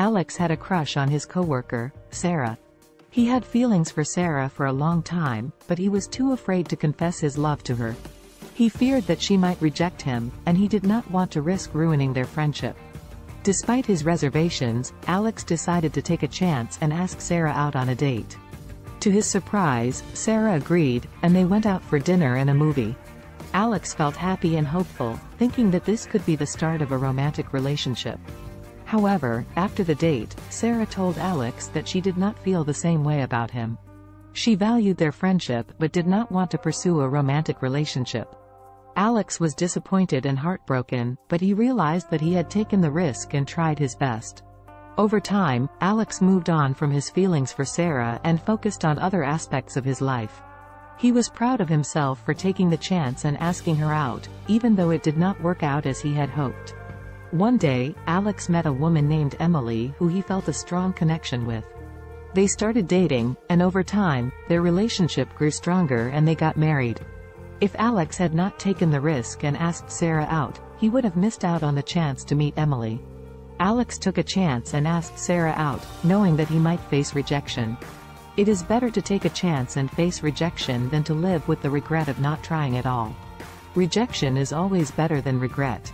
Alex had a crush on his coworker, Sarah. He had feelings for Sarah for a long time, but he was too afraid to confess his love to her. He feared that she might reject him, and he did not want to risk ruining their friendship. Despite his reservations, Alex decided to take a chance and ask Sarah out on a date. To his surprise, Sarah agreed, and they went out for dinner and a movie. Alex felt happy and hopeful, thinking that this could be the start of a romantic relationship. However, after the date, Sarah told Alex that she did not feel the same way about him. She valued their friendship but did not want to pursue a romantic relationship. Alex was disappointed and heartbroken, but he realized that he had taken the risk and tried his best. Over time, Alex moved on from his feelings for Sarah and focused on other aspects of his life. He was proud of himself for taking the chance and asking her out, even though it did not work out as he had hoped. One day, Alex met a woman named Emily who he felt a strong connection with. They started dating, and over time, their relationship grew stronger and they got married. If Alex had not taken the risk and asked Sarah out, he would have missed out on the chance to meet Emily. Alex took a chance and asked Sarah out, knowing that he might face rejection. It is better to take a chance and face rejection than to live with the regret of not trying at all. Rejection is always better than regret.